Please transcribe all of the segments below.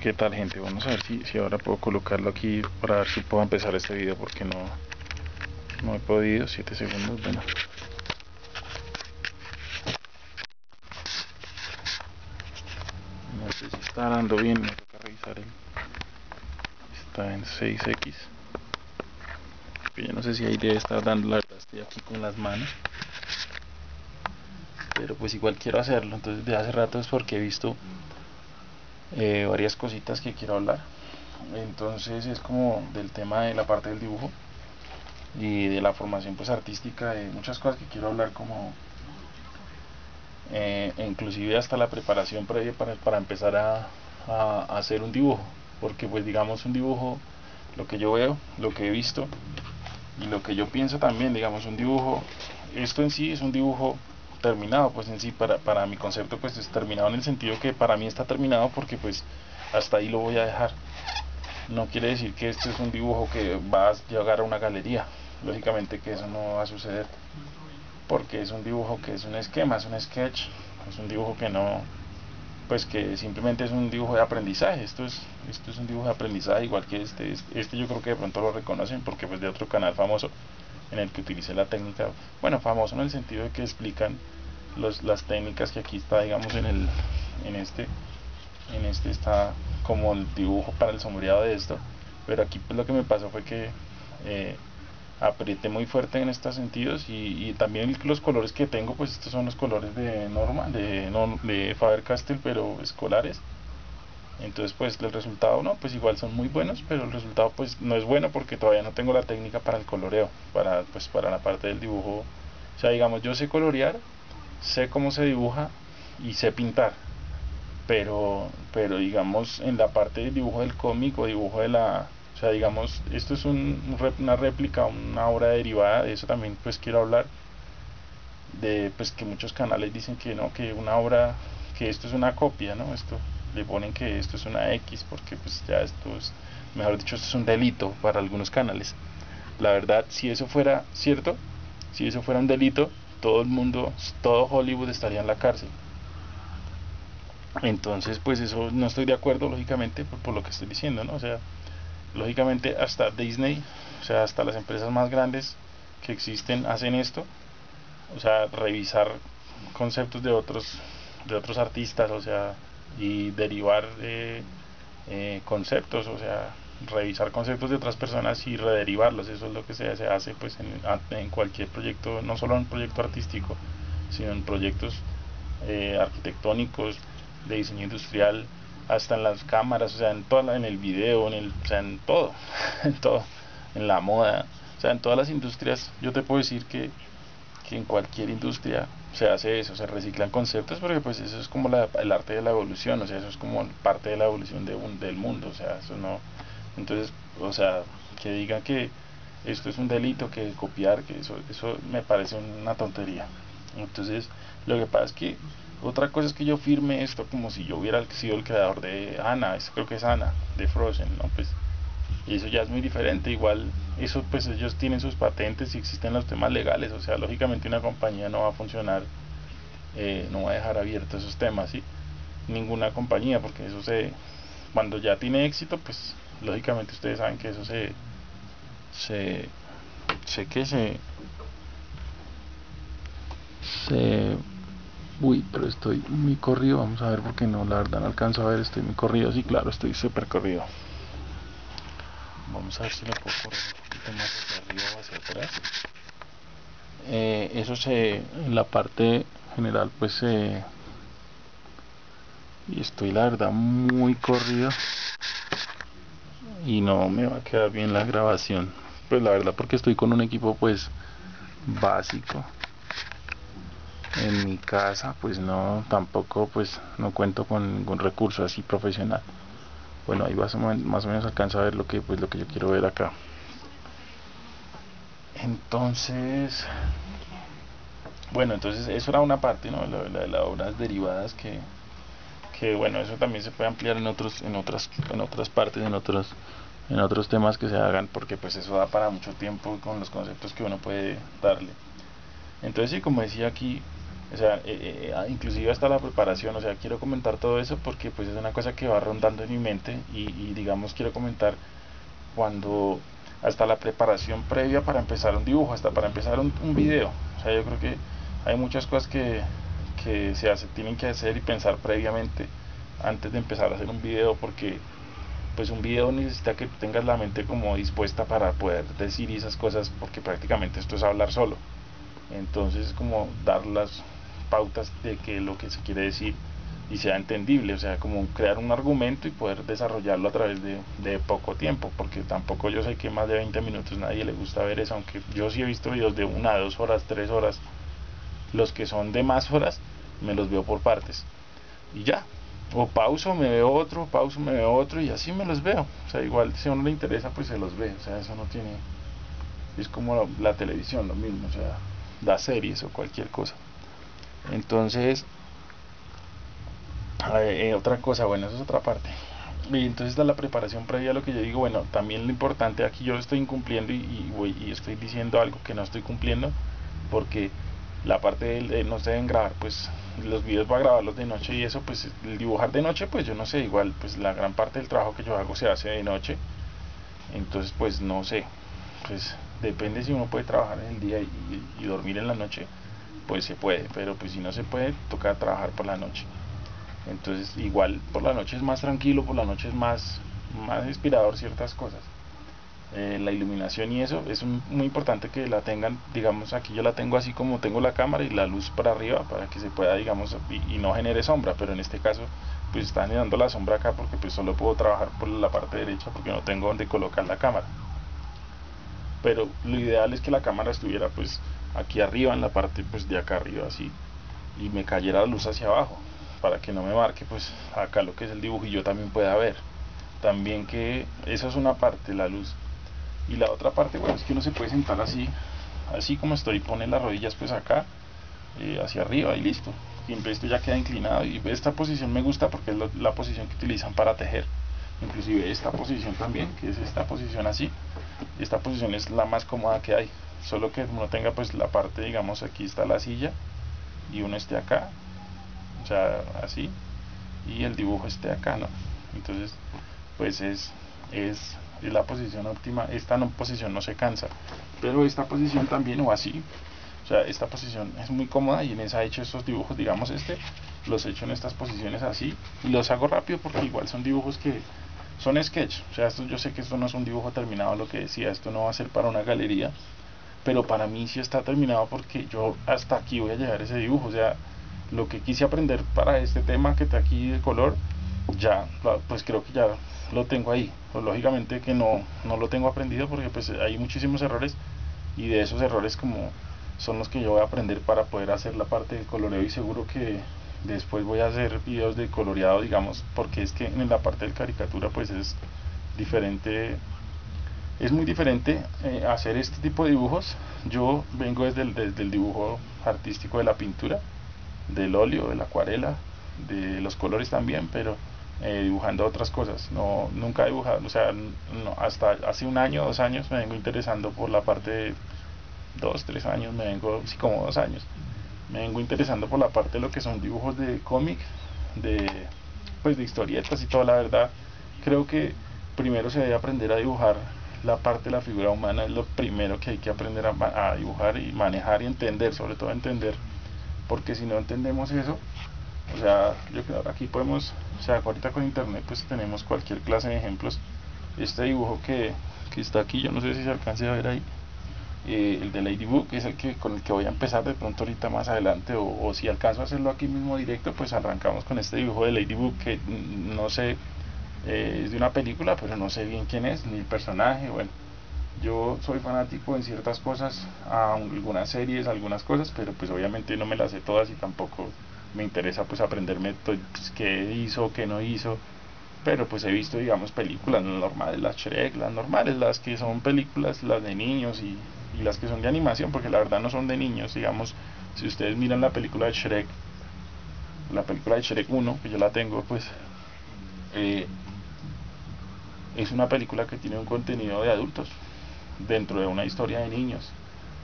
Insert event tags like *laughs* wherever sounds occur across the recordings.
qué tal gente vamos a ver si, si ahora puedo colocarlo aquí para ver si puedo empezar este video porque no no he podido. 7 segundos bueno. No sé si está dando bien me toca revisar el está en 6x yo no sé si ahí debe estar dando la verdad aquí con las manos. Pero pues igual quiero hacerlo entonces de hace rato es porque he visto eh, varias cositas que quiero hablar. Entonces es como del tema de la parte del dibujo y de la formación pues artística de muchas cosas que quiero hablar como eh, inclusive hasta la preparación previa para, para empezar a, hacer un dibujo. Porque pues digamos un dibujo lo que yo veo lo que he visto y lo que yo pienso también digamos un dibujo esto en sí es un dibujo terminado pues en sí para, para mi concepto pues es terminado en el sentido que para mí está terminado porque pues hasta ahí lo voy a dejar. No quiere decir que este es un dibujo que va a llegar a una galería. Lógicamente que eso no va a suceder porque es un dibujo que es un esquema es un sketch es un dibujo que no pues que simplemente es un dibujo de aprendizaje. Esto es esto es un dibujo de aprendizaje igual que este este yo creo que de pronto lo reconocen porque pues de otro canal famoso en el que utilicé la técnica, bueno, famoso en el sentido de que explican los, las técnicas que aquí está, digamos, en el en este en este está como el dibujo para el sombreado de esto, pero aquí pues lo que me pasó fue que eh, aprieté muy fuerte en estos sentidos y, y, también los colores que tengo pues estos son los colores de norma de, de Faber-Castell pero escolares. Entonces pues el resultado no pues igual son muy buenos pero el resultado pues no es bueno porque todavía no tengo la técnica para el coloreo para pues para la parte del dibujo. O sea digamos yo sé colorear sé cómo se dibuja y sé pintar pero pero digamos en la parte del dibujo del cómic o dibujo de la o sea digamos esto es un, una réplica una obra derivada de eso también pues quiero hablar de pues que muchos canales dicen que no que una obra que esto es una copia no esto le ponen que esto es una X porque pues ya esto es, mejor dicho, esto es un delito para algunos canales. La verdad, si eso fuera cierto, si eso fuera un delito, todo el mundo, todo Hollywood estaría en la cárcel. Entonces, pues eso no estoy de acuerdo, lógicamente, por, lo que estoy diciendo, ¿no? O sea, lógicamente hasta Disney, o sea, hasta las empresas más grandes que existen hacen esto, o sea, revisar conceptos de otros de otros artistas, o sea, y derivar eh, eh, conceptos, o sea, revisar conceptos de otras personas y rederivarlos, eso es lo que se, hace pues en, en, cualquier proyecto, no solo en un proyecto artístico, sino en proyectos eh, arquitectónicos, de diseño industrial, hasta en las cámaras, o sea, en toda en el video, en el, o sea, en todo, *laughs* en todo, en la moda, o sea, en todas las industrias, yo te puedo decir que, que en cualquier industria se hace eso, se reciclan conceptos porque pues eso es como la, el arte de la evolución, o sea, eso es como parte de la evolución de un, del mundo, o sea, eso no, entonces, o sea, que digan que esto es un delito, que copiar, que eso, eso me parece una tontería. Entonces, lo que pasa es que otra cosa es que yo firme esto como si yo hubiera sido el creador de Ana, eso creo que es Ana, de Frozen, ¿no? Pues, y eso ya es muy diferente, igual eso pues ellos tienen sus patentes y existen los temas legales, o sea, lógicamente una compañía no va a funcionar, eh, no va a dejar abiertos esos temas, ¿sí? Ninguna compañía, porque eso se, cuando ya tiene éxito, pues lógicamente ustedes saben que eso se, se, sé que se, se, uy, pero estoy muy corrido, vamos a ver porque no, la verdad no alcanzo a ver, estoy muy corrido, sí, claro, estoy súper corrido. Vamos a ver si lo puedo correr más hacia arriba o hacia atrás eh, eso se en la parte general pues eh, y estoy la verdad muy corrido y no me va a quedar bien la grabación. Pues la verdad porque estoy con un equipo pues básico. En mi casa pues no tampoco pues no cuento con ningún recurso así profesional. Bueno ahí más o menos, más o menos alcanza a ver lo que pues lo que yo quiero ver acá. Entonces bueno entonces eso era una parte ¿no? la, de las obras derivadas que que bueno eso también se puede ampliar en otros en otras en otras partes en otros en otros temas que se hagan porque pues eso da para mucho tiempo con los conceptos que uno puede darle. Entonces sí como decía aquí o sea, eh, eh, ah, inclusive hasta la preparación, o sea, quiero comentar todo eso porque pues es una cosa que va rondando en mi mente y, digamos quiero comentar cuando hasta la preparación previa para empezar un dibujo, hasta para empezar un, un video, o sea, yo creo que hay muchas cosas que, que se hace, tienen que hacer y pensar previamente antes de empezar a hacer un video porque pues un video necesita que tengas la mente como dispuesta para poder decir esas cosas porque prácticamente esto es hablar solo. Entonces como dar las pautas de que lo que se quiere decir y sea entendible, o sea, como crear un argumento y poder desarrollarlo a través de, poco tiempo, porque tampoco yo sé que más de 20 minutos nadie le gusta ver eso, aunque yo sí he visto videos de una, dos horas, tres horas, los que son de más horas, me los veo por partes, y ya, o pauso, me veo otro, pauso, me veo otro, y así me los veo, o sea, igual si a uno le interesa, pues se los ve, o sea, eso no tiene, es como la televisión, lo mismo, o sea, las series o cualquier cosa. Entonces, eh, otra cosa, bueno, eso es otra parte. Y entonces está la preparación previa a lo que yo digo, bueno, también lo importante aquí yo estoy incumpliendo y, voy, y estoy diciendo algo que no estoy cumpliendo porque la parte de, no se deben grabar, pues los videos va a grabarlos de noche y eso, pues el dibujar de noche, pues yo no sé, igual, pues la gran parte del trabajo que yo hago se hace de noche, entonces pues no sé, pues depende si uno puede trabajar en el día y, dormir en la noche, pues se puede, pero pues si no se puede, toca trabajar por la noche. Entonces igual por la noche es más tranquilo, por la noche es más, más inspirador ciertas cosas. Eh, la iluminación y eso es muy importante que la tengan, digamos aquí yo la tengo así como tengo la cámara y la luz para arriba para que se pueda, digamos, y, no genere sombra, pero en este caso pues está generando la sombra acá porque pues solo puedo trabajar por la parte derecha porque no tengo donde colocar la cámara. Pero lo ideal es que la cámara estuviera pues aquí arriba en la parte pues de acá arriba así y me cayera la luz hacia abajo para que no me marque pues acá lo que es el dibujo y yo también pueda ver. También que esa es una parte la luz y la otra parte bueno es que uno se puede sentar así así como estoy pone las rodillas pues acá eh, hacia arriba y listo. Siempre esto ya queda inclinado. Y esta posición me gusta porque es la posición que utilizan para tejer. Inclusive esta posición también que es esta posición así. Esta posición es la más cómoda que hay. Solo que uno tenga pues la parte digamos aquí está la silla y uno esté acá o sea así y el dibujo esté acá no entonces pues es es, es la posición óptima esta no, posición no se cansa. Pero esta posición también o así o sea esta posición es muy cómoda y en esa he hecho estos dibujos digamos este los he hecho en estas posiciones así y los hago rápido porque igual son dibujos que son sketch, o sea, esto, yo sé que esto no es un dibujo terminado, lo que decía, esto no va a ser para una galería, pero para mí sí está terminado porque yo hasta aquí voy a llegar ese dibujo, o sea, lo que quise aprender para este tema que está aquí de color, ya, pues creo que ya lo tengo ahí, pues lógicamente que no, no lo tengo aprendido porque pues hay muchísimos errores y de esos errores como son los que yo voy a aprender para poder hacer la parte del coloreo y seguro que después voy a hacer videos de coloreado digamos porque es que en la parte del caricatura pues es diferente es muy diferente eh, hacer este tipo de dibujos. Yo vengo desde el, desde el dibujo artístico de la pintura del óleo, de la acuarela de los colores también pero eh, dibujando otras cosas no nunca he dibujado o sea hasta hace un año dos años me vengo interesando por la parte de dos tres años me vengo sí como dos años me vengo interesando por la parte de lo que son dibujos de cómic, de pues de historietas y toda la verdad. Creo que primero se debe aprender a dibujar la parte de la figura humana, es lo primero que hay que aprender a, dibujar y manejar y entender, sobre todo entender, porque si no entendemos eso, o sea, yo creo que aquí podemos, o sea, ahorita con internet pues tenemos cualquier clase de ejemplos. Este dibujo que, que está aquí, yo no sé si se alcance a ver ahí, eh, el de Ladybug es el que con el que voy a empezar de pronto ahorita más adelante o, si alcanzo a hacerlo aquí mismo directo pues arrancamos con este dibujo de Ladybug que no sé eh, es de una película pero no sé bien quién es ni el personaje bueno yo soy fanático en ciertas cosas algunas series algunas cosas pero pues obviamente no me las sé todas y tampoco me interesa pues aprenderme pues, qué hizo qué no hizo. Pero pues he visto digamos películas normales las Shrek las normales las que son películas las de niños y y las que son de animación, porque la verdad no son de niños, digamos, si ustedes miran la película de Shrek, la película de Shrek 1, que yo la tengo, pues eh, es una película que tiene un contenido de adultos dentro de una historia de niños,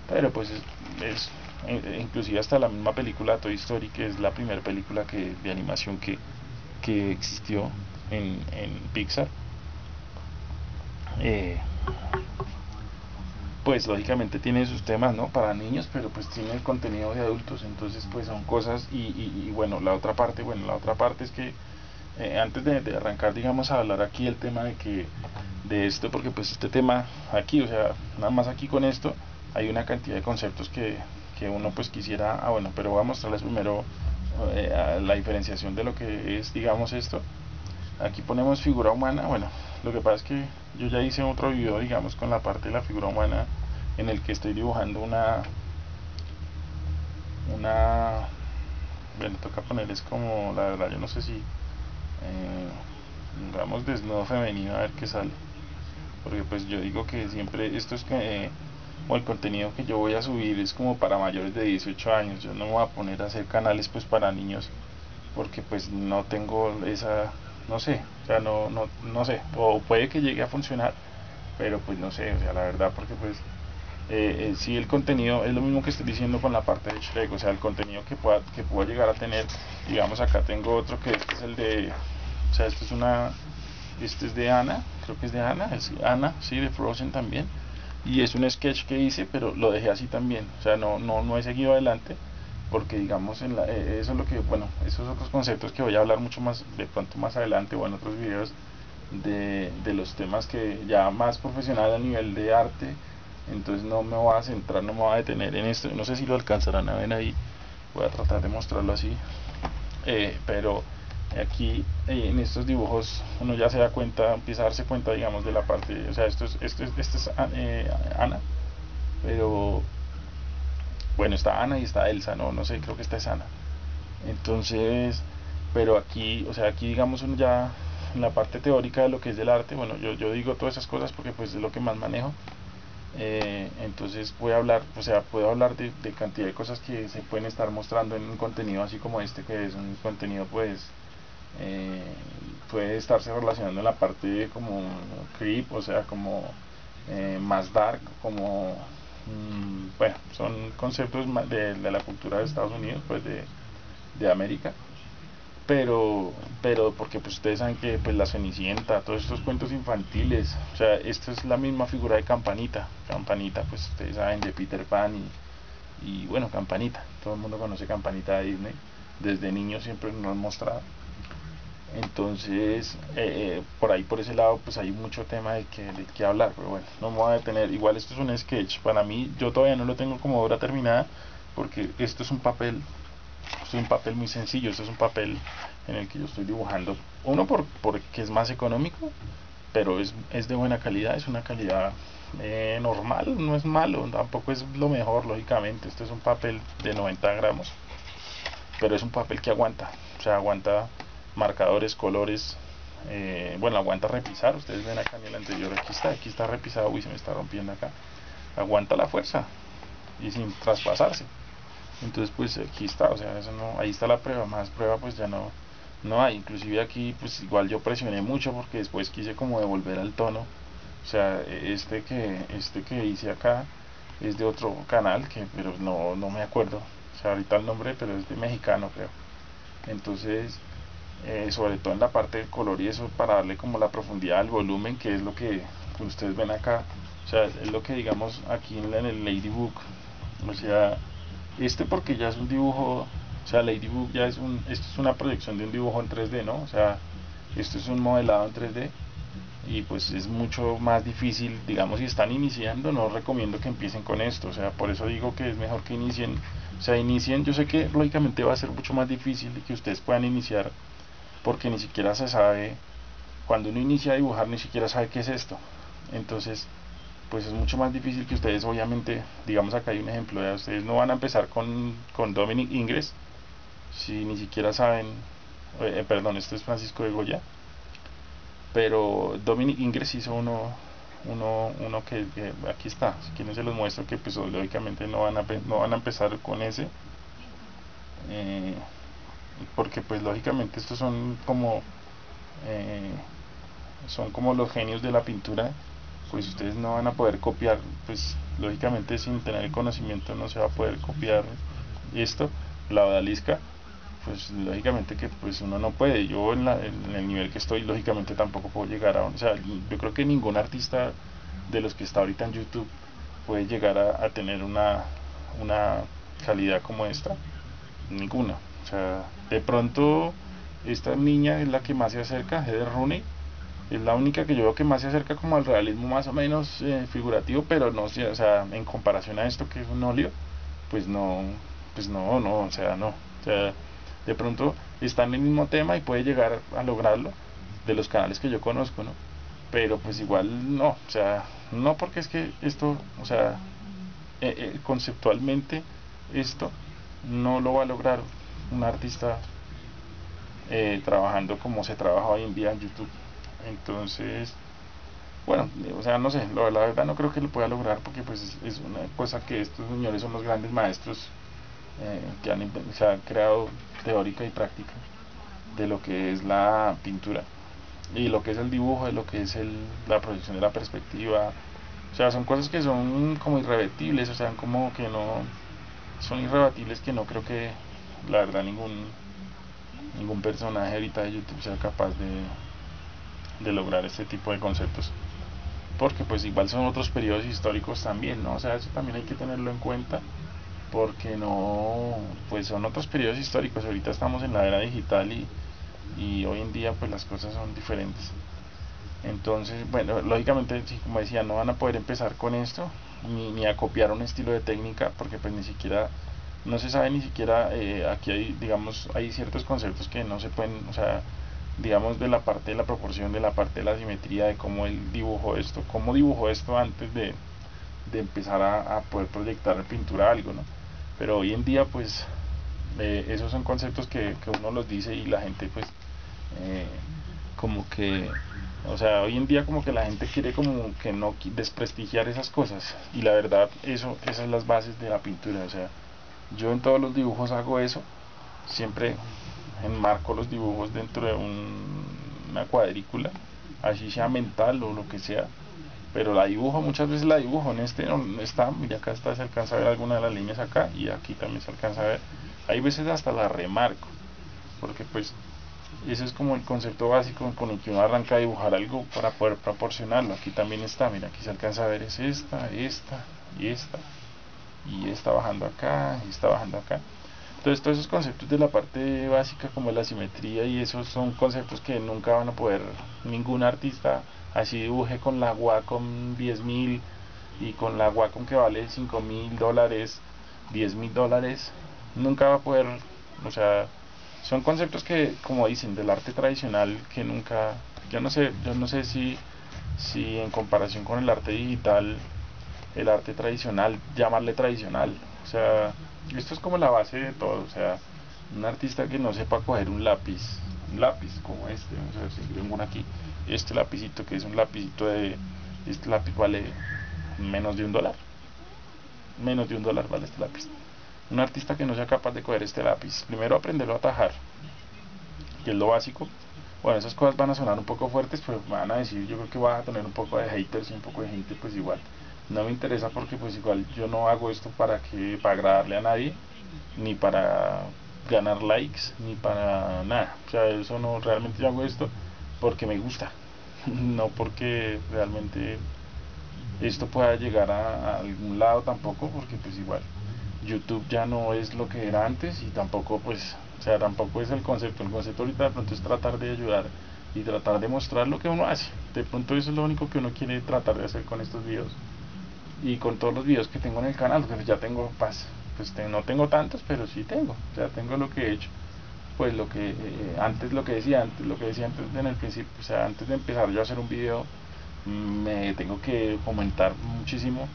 pero pues es, inclusive hasta la misma película Toy Story, que es la primera película que, de animación que, que existió en, en Pixar. Eh, pues lógicamente tiene sus temas no para niños pero pues tiene el contenido de adultos entonces pues son cosas y, y, bueno la otra parte bueno la otra parte es que eh, antes de, arrancar digamos a hablar aquí el tema de que de esto porque pues este tema aquí o sea nada más aquí con esto hay una cantidad de conceptos que, que uno pues quisiera ah bueno pero voy a mostrarles primero eh, la diferenciación de lo que es digamos esto. Aquí ponemos figura humana. Bueno lo que pasa es que yo ya hice otro video digamos con la parte de la figura humana en el que estoy dibujando una una bueno toca ponerles como la verdad yo no sé si eh, digamos desnudo femenino a ver qué sale. Porque pues yo digo que siempre esto es que o el contenido que yo voy a subir es como para mayores de 18 años. Yo no me voy a poner a hacer canales pues para niños porque pues no tengo esa no sé, o sea, no, no, no sé, o puede que llegue a funcionar, pero pues no sé, o sea, la verdad, porque pues eh, eh, si el contenido es lo mismo que estoy diciendo con la parte de Shrek, o sea, el contenido que pueda, que pueda llegar a tener, digamos acá tengo otro que este es el de, o sea, esto es una, este es de Ana, creo que es de Ana, es Ana, sí, de Frozen también, y es un sketch que hice, pero lo dejé así también, o sea, no, no, no he seguido adelante, porque digamos eh, eso es lo que bueno esos otros conceptos que voy a hablar mucho más de pronto más adelante o en otros videos de, de los temas que ya más profesional a nivel de arte. Entonces no me voy a centrar no me voy a detener en esto. No sé si lo alcanzarán a ver ahí. Voy a tratar de mostrarlo así. Eh, pero aquí eh, en estos dibujos uno ya se da cuenta empieza a darse cuenta digamos de la parte o sea esto es esto es, esto es Ana pero bueno, está Ana y está Elsa, no, no sé, creo que esta es Ana. Entonces, pero aquí, o sea, aquí digamos ya en la parte teórica de lo que es del arte, bueno, yo, yo digo todas esas cosas porque pues es lo que más manejo. Eh, entonces voy hablar, o sea, puedo hablar de, cantidad de cosas que se pueden estar mostrando en un contenido así como este, que es un contenido pues eh, puede estarse relacionando en la parte como creep, o sea, como eh, más dark, como Mm, bueno, son conceptos de, de, la cultura de Estados Unidos, pues de, de América, pero pero porque pues ustedes saben que pues la Cenicienta, todos estos cuentos infantiles, o sea, esta es la misma figura de Campanita, Campanita, pues ustedes saben de Peter Pan y, y bueno, Campanita, todo el mundo conoce Campanita de Disney, desde niño siempre nos han mostrado entonces eh, eh, por ahí por ese lado pues hay mucho tema de que, de que hablar pero bueno no me voy a detener. Igual esto es un sketch. Para mí yo todavía no lo tengo como obra terminada porque esto es un papel es un papel muy sencillo esto es un papel en el que yo estoy dibujando uno por porque es más económico pero es, es de buena calidad es una calidad eh, normal no es malo tampoco es lo mejor lógicamente. Esto es un papel de 90 gramos pero es un papel que aguanta o sea aguanta marcadores, colores, eh, bueno, aguanta repisar, ustedes ven acá en el anterior, aquí está, aquí está repisado, uy, se me está rompiendo acá, aguanta la fuerza y sin traspasarse, entonces pues aquí está, o sea, eso no, ahí está la prueba, más prueba pues ya no, no hay, inclusive aquí pues igual yo presioné mucho porque después quise como devolver al tono, o sea, este que, este que hice acá es de otro canal, que pero no, no me acuerdo, o sea, ahorita el nombre, pero es de mexicano creo, entonces eh, sobre todo en la parte del color y eso para darle como la profundidad al volumen que es lo que ustedes ven acá. O sea es lo que digamos aquí en el Ladybug o sea este porque ya es un dibujo o sea Ladybug ya es un esto es una proyección de un dibujo en 3D no o sea esto es un modelado en 3D y pues es mucho más difícil digamos si están iniciando no recomiendo que empiecen con esto. O sea por eso digo que es mejor que inicien. O sea inicien yo sé que lógicamente va a ser mucho más difícil que ustedes puedan iniciar porque ni siquiera se sabe, cuando uno inicia a dibujar ni siquiera sabe qué es esto. Entonces, pues es mucho más difícil que ustedes obviamente, digamos acá hay un ejemplo, de ustedes no van a empezar con, con Dominic Ingres, si ni siquiera saben, eh, perdón, este es Francisco de Goya, pero Dominic Ingres hizo uno, uno, uno que, aquí está, si se los muestro que pues lógicamente no van a, no van a empezar con ese. Eh, porque pues lógicamente estos son como eh, son como los genios de la pintura pues ustedes no van a poder copiar, pues lógicamente sin tener el conocimiento no se va a poder copiar esto, la odalisca, pues lógicamente que pues uno no puede, yo en, el nivel que estoy lógicamente tampoco puedo llegar a, o sea, yo creo que ningún artista de los que está ahorita en YouTube puede llegar a, tener una, una calidad como esta, ninguna, o sea, de pronto esta niña es la que más se acerca, Heather Rooney, es la única que yo veo que más se acerca como al realismo más o menos eh, figurativo, pero no, o sea, en comparación a esto que es un óleo, pues no, pues no, no, o sea, no, o sea, de pronto está en el mismo tema y puede llegar a lograrlo de los canales que yo conozco, ¿no? Pero pues igual no, o sea, no porque es que esto, o sea, eh, eh, conceptualmente esto no lo va a lograr un artista trabajando como se trabaja hoy en día en YouTube entonces, bueno, o sea, no sé, la verdad no creo que lo pueda lograr porque pues es, una cosa que estos señores son los grandes maestros eh, que han, se han creado teórica y práctica de lo que es la pintura y lo que es el dibujo, de lo que es el, la proyección de la perspectiva. O sea, son cosas que son como irrebatibles, o sea, como que no son irrebatibles que no creo que la verdad ningún ningún personaje ahorita de YouTube sea capaz de, de lograr este tipo de conceptos porque pues igual son otros periodos históricos también, ¿no? O sea, eso también hay que tenerlo en cuenta porque no, pues son otros periodos históricos, ahorita estamos en la era digital y, y hoy en día pues las cosas son diferentes. Entonces, bueno, lógicamente, como decía, no van a poder empezar con esto, ni, ni a copiar un estilo de técnica, porque pues ni siquiera, no se sabe ni siquiera, eh, aquí hay, digamos, hay ciertos conceptos que no se pueden, o sea, digamos de la parte de la proporción, de la parte de la simetría, de cómo él dibujó esto, cómo dibujó esto antes de, de empezar a, poder proyectar en pintura algo, ¿no? Pero hoy en día pues eh, esos son conceptos que, que, uno los dice y la gente pues eh, como que, o sea, hoy en día como que la gente quiere como que no desprestigiar esas cosas y la verdad eso, esas son las bases de la pintura, o sea, yo en todos los dibujos hago eso, siempre enmarco los dibujos dentro de una cuadrícula, así sea mental o lo que sea, pero la dibujo, muchas veces la dibujo, en este no está, mira acá está, se alcanza a ver alguna de las líneas acá y aquí también se alcanza a ver, hay veces hasta la remarco, porque pues ese es como el concepto básico con el que uno arranca a dibujar algo para poder proporcionarlo, aquí también está, mira aquí se alcanza a ver es esta, esta y esta, y está bajando acá, y está bajando acá, entonces todos esos conceptos de la parte básica como la simetría y esos son conceptos que nunca van a poder ningún artista. Así dibuje con la Wacom 10.000 y con la Wacom que vale 5 mil dólares, 10 mil dólares, nunca va a poder, o sea, son conceptos que, como dicen, del arte tradicional que nunca, yo no sé, yo no sé si, si en comparación con el arte digital, el arte tradicional, llamarle tradicional, o sea, esto es como la base de todo, o sea, un artista que no sepa coger un lápiz, un lápiz como este, vamos a ver si tengo uno aquí, este lapicito que es un lapicito de, este lápiz vale menos de un dólar, menos de un dólar vale este lápiz. Un artista que no sea capaz de coger este lápiz, primero aprenderlo a tajar, que es lo básico. Bueno, esas cosas van a sonar un poco fuertes, pero van a decir, yo creo que va a tener un poco de haters y un poco de gente, pues igual no me interesa porque pues igual yo no hago esto para que para agradarle a nadie ni para ganar likes ni para nada. O sea eso no realmente yo hago esto porque me gusta *laughs* no porque realmente esto pueda llegar a, algún lado tampoco porque pues igual YouTube ya no es lo que era antes y tampoco pues o sea tampoco es el concepto. El concepto ahorita de pronto es tratar de ayudar y tratar de mostrar lo que uno hace. De pronto eso es lo único que uno quiere tratar de hacer con estos videos y con todos los videos que tengo en el canal, pues ya tengo paz, pues no tengo tantos, pero sí tengo, sea, tengo lo que he hecho, pues lo que eh, antes lo que decía antes, lo que decía antes en el principio, o sea, antes de empezar yo a hacer un video me tengo que comentar muchísimo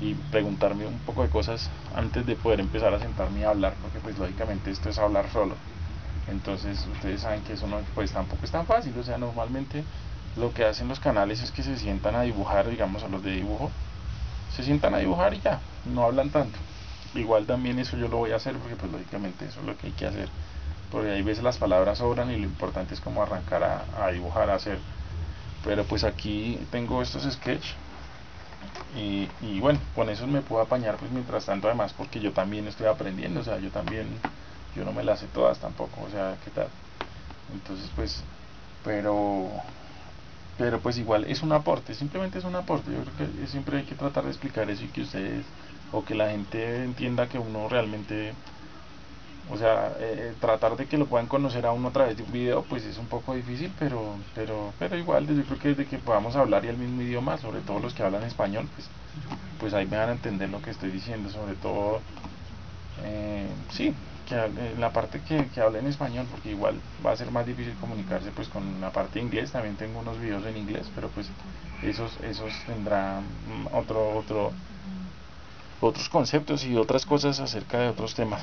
y preguntarme un poco de cosas antes de poder empezar a sentarme a hablar, porque pues lógicamente esto es hablar solo. Entonces ustedes saben que eso no pues tampoco es tan fácil, o sea, normalmente lo que hacen los canales es que se sientan a dibujar, digamos a los de dibujo, se sientan a dibujar y ya, no hablan tanto. Igual también eso yo lo voy a hacer porque pues lógicamente eso es lo que hay que hacer. Porque hay veces las palabras sobran y lo importante es como arrancar a, dibujar, a hacer. Pero pues aquí tengo estos sketch y, y, bueno, con eso me puedo apañar pues mientras tanto además porque yo también estoy aprendiendo, o sea, yo también, yo no me las sé todas tampoco, o sea, ¿qué tal? Entonces pues, pero, pero pues igual es un aporte, simplemente es un aporte, yo creo que siempre hay que tratar de explicar eso y que ustedes, o que la gente entienda que uno realmente o sea, eh, tratar de que lo puedan conocer a uno a través de un video, pues es un poco difícil, pero, pero, pero igual, yo creo que desde que podamos hablar y el mismo idioma, sobre todo los que hablan español, pues, pues ahí me van a entender lo que estoy diciendo, sobre todo, eh, sí, que en la parte que, que en español, porque igual va a ser más difícil comunicarse pues con la parte de inglés, también tengo unos videos en inglés, pero pues esos, esos tendrán otro, otro, otros conceptos y otras cosas acerca de otros temas.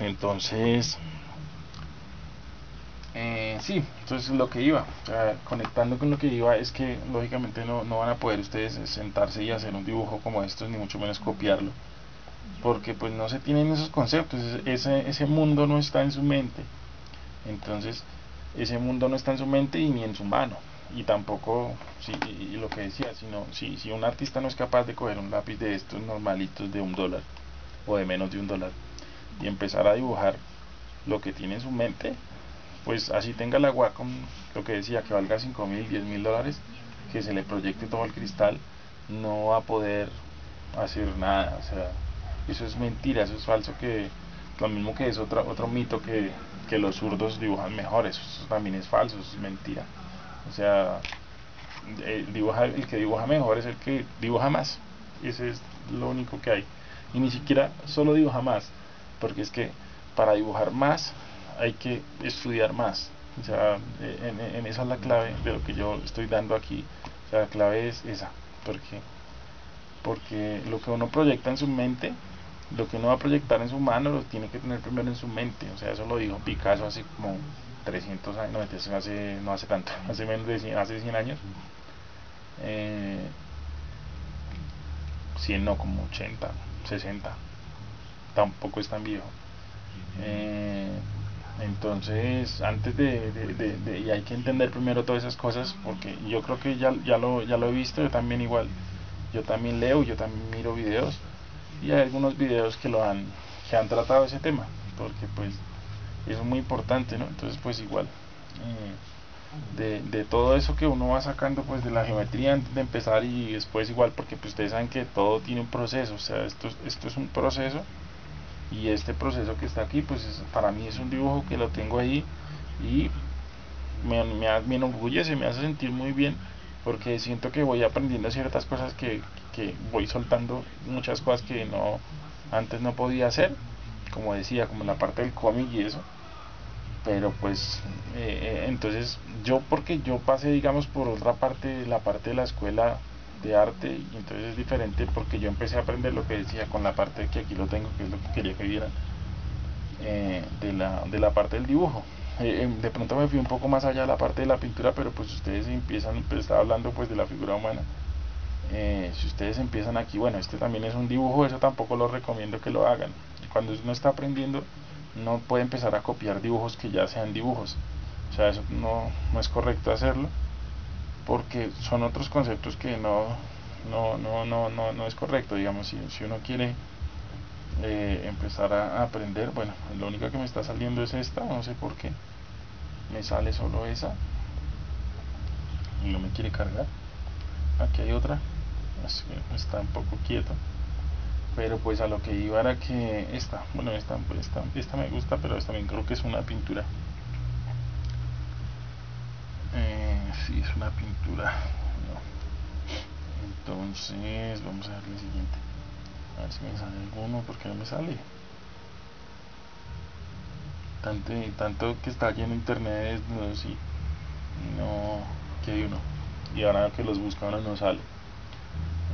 Entonces, eh, sí, entonces lo que iba, conectando con lo que iba es que lógicamente no, no van a poder ustedes sentarse y hacer un dibujo como estos, ni mucho menos copiarlo, porque pues no se tienen esos conceptos, ese, ese mundo no está en su mente, entonces ese mundo no está en su mente y ni en su mano, y tampoco, sí, y lo que decía, sino si, si un artista no es capaz de coger un lápiz de estos normalitos de un dólar, o de menos de un dólar, y empezar a dibujar lo que tiene en su mente, pues así tenga la Wacom, lo que decía, que valga 5 mil, 10 mil dólares, que se le proyecte todo el cristal, no va a poder hacer nada. O sea, eso es mentira, eso es falso, que lo mismo que es otro, otro mito que, que los zurdos dibujan mejor, eso, también es falso, eso es mentira. O sea, el, dibuja, el que dibuja mejor es el que dibuja más. Ese es lo único que hay. Y ni siquiera solo dibuja más, porque es que para dibujar más hay que estudiar más. O sea, en, en, esa es la clave de lo que yo estoy dando aquí. La clave es esa, porque, porque lo que uno proyecta en su mente, lo que uno va a proyectar en su mano, lo tiene que tener primero en su mente. O sea, eso lo dijo Picasso hace como 300 años, no, hace, no hace tanto, *laughs* hace menos de 100, hace 100 años. Eh, 100 no, como 80, 60 tampoco es tan viejo. Eh, entonces, antes de, de, y hay que entender primero todas esas cosas, porque yo creo que ya, ya, lo, ya lo he visto, yo también igual, yo también leo, yo también miro videos, y hay algunos videos que lo han, que han tratado ese tema, porque pues es muy importante, ¿no? Entonces, pues igual. Eh, de, de, todo eso que uno va sacando pues de la geometría antes de empezar y después igual porque pues ustedes saben que todo tiene un proceso o sea esto, esto es un proceso y este proceso que está aquí pues para mí es un dibujo que lo tengo ahí y me, me, me enorgullece, me hace sentir muy bien porque siento que voy aprendiendo ciertas cosas que, que voy soltando muchas cosas que no antes no podía hacer como decía como la parte del cómic y eso. Pero pues eh, entonces yo porque yo pasé digamos por otra parte la parte de la escuela de arte y entonces es diferente porque yo empecé a aprender lo que decía con la parte que aquí lo tengo que es lo que quería que vieran eh, de, la, de la parte del dibujo. Eh, de pronto me fui un poco más allá de la parte de la pintura pero pues ustedes empiezan pues hablando pues de la figura humana eh, si ustedes empiezan aquí bueno este también es un dibujo eso tampoco lo recomiendo que lo hagan. Cuando uno está aprendiendo no puede empezar a copiar dibujos que ya sean dibujos. O sea eso no, no es correcto hacerlo porque son otros conceptos que no, no, no, no, no, no es correcto, digamos, si, si uno quiere eh, empezar a, aprender, bueno, lo único que me está saliendo es esta, no sé por qué, me sale solo esa, y no me quiere cargar, aquí hay otra, está un poco quieto, pero pues a lo que iba era que esta, bueno, esta, esta, me gusta, pero esta también creo que es una pintura. Si es una pintura entonces vamos a ver el siguiente. A ver si me sale alguno porque no me sale tanto, tanto que está lleno internet no sí. No que hay uno. Y ahora que los busca uno no sale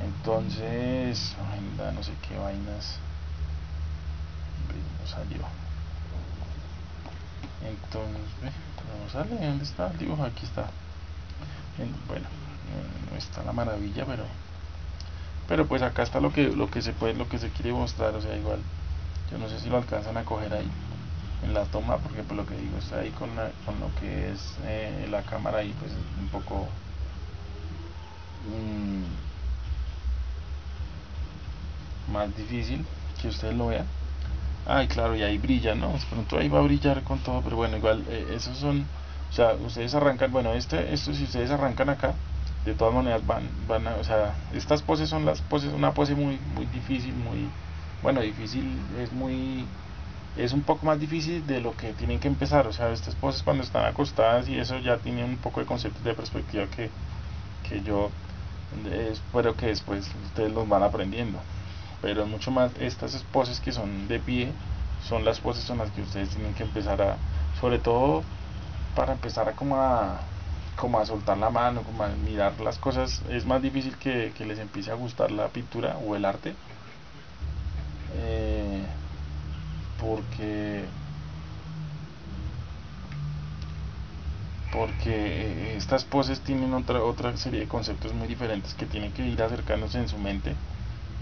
entonces no sé qué vainas. No salió. Entonces no sale dónde está el dibujo aquí está. Bueno no está la maravilla pero pero pues acá está lo que lo que se puede lo que se quiere mostrar o sea igual yo no sé si lo alcanzan a coger ahí en la toma porque por pues, lo que digo está ahí con, con lo que es eh, la cámara y pues un poco mm, más difícil que ustedes lo vean ay claro y ahí brilla no pronto ahí va a brillar con todo pero bueno igual eh, esos son o sea ustedes arrancan bueno este esto si ustedes arrancan acá de todas maneras van van a, o sea estas poses son las poses una pose muy muy difícil muy bueno difícil es muy es un poco más difícil de lo que tienen que empezar o sea estas poses cuando están acostadas y eso ya tiene un poco de conceptos de perspectiva que, que yo espero que después ustedes los van aprendiendo pero mucho más estas poses que son de pie son las poses son las que ustedes tienen que empezar a sobre todo para empezar a como a como a soltar la mano como a mirar las cosas es más difícil que, les empiece a gustar la pintura o el arte eh, porque porque estas poses tienen otra otra serie de conceptos muy diferentes que tienen que ir acercándose en su mente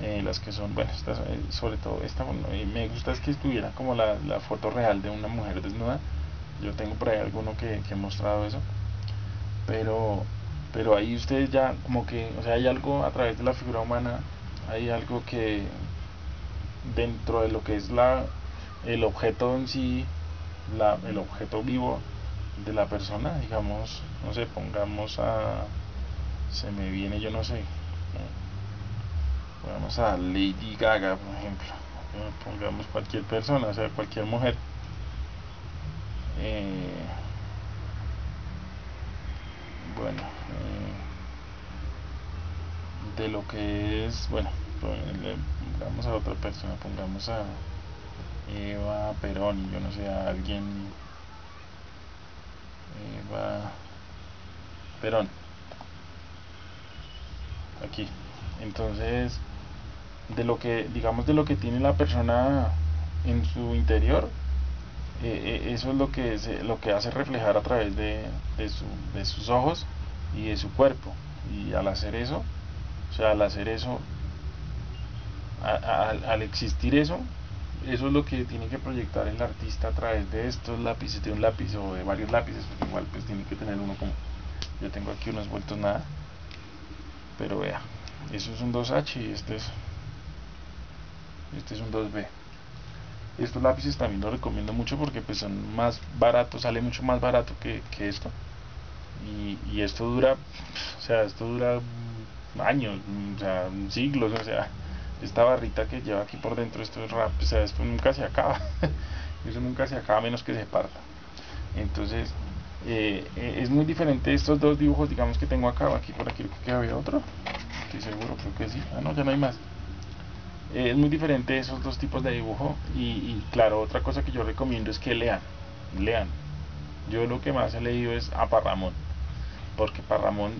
eh, las que son, bueno, eh, sobre todo esta, bueno, me gusta es que estuviera como la, la, foto real de una mujer desnuda, yo tengo por ahí alguno que, que he mostrado eso, pero, pero ahí ustedes ya como que, o sea, hay algo a través de la figura humana, hay algo que dentro de lo que es la el objeto en sí, la, el objeto vivo de la persona, digamos, no sé, pongamos a, se me viene, yo no sé, Vamos a Lady Gaga, por ejemplo. Pongamos cualquier persona, o sea, cualquier mujer. Eh, bueno, eh, de lo que es, bueno, pongamos a otra persona, pongamos a Eva Perón, yo no sé, a alguien. Eva Perón. Aquí. Entonces, de lo que digamos de lo que tiene la persona en su interior eh, eh, eso es lo que se, lo que hace reflejar a través de, de, su, de, sus ojos y de su cuerpo. Y al hacer eso o sea al hacer eso al existir eso eso es lo que tiene que proyectar el artista a través de estos lápices de un lápiz o de varios lápices igual pues tiene que tener uno como yo tengo aquí unos vueltos nada pero vea eso es un 2H y este es este es un 2B estos lápices también los recomiendo mucho porque pues son más baratos sale mucho más barato que, esto. Y, esto dura o sea esto dura años o sea siglos o sea esta barrita que lleva aquí por dentro esto es rap o sea esto nunca se acaba. *laughs* Eso nunca se acaba menos que se parta. Entonces eh, eh, es muy diferente estos dos dibujos digamos que tengo acá aquí por aquí creo que había otro. Estoy seguro creo que sí. Ah no ya no hay más es muy diferente esos dos tipos de dibujo y, claro, otra cosa que yo recomiendo es que lean, lean. Yo lo que más he leído es a Parramón, porque Parramón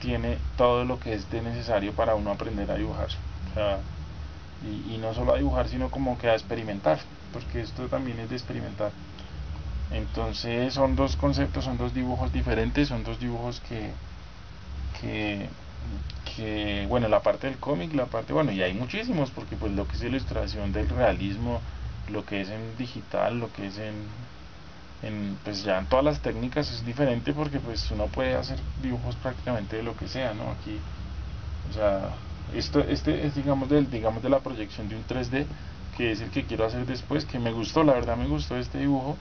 tiene todo lo que es de necesario para uno aprender a dibujar. y, no solo a dibujar, sino como que a experimentar, porque esto también es de experimentar. Entonces son dos conceptos, son dos dibujos diferentes, son dos dibujos que, que que bueno la parte del cómic la parte bueno y hay muchísimos porque pues lo que es ilustración del realismo lo que es en digital lo que es en, en pues ya en todas las técnicas es diferente porque pues uno puede hacer dibujos prácticamente de lo que sea no aquí o sea esto este es digamos del digamos de la proyección de un 3D que es el que quiero hacer después que me gustó la verdad me gustó este dibujo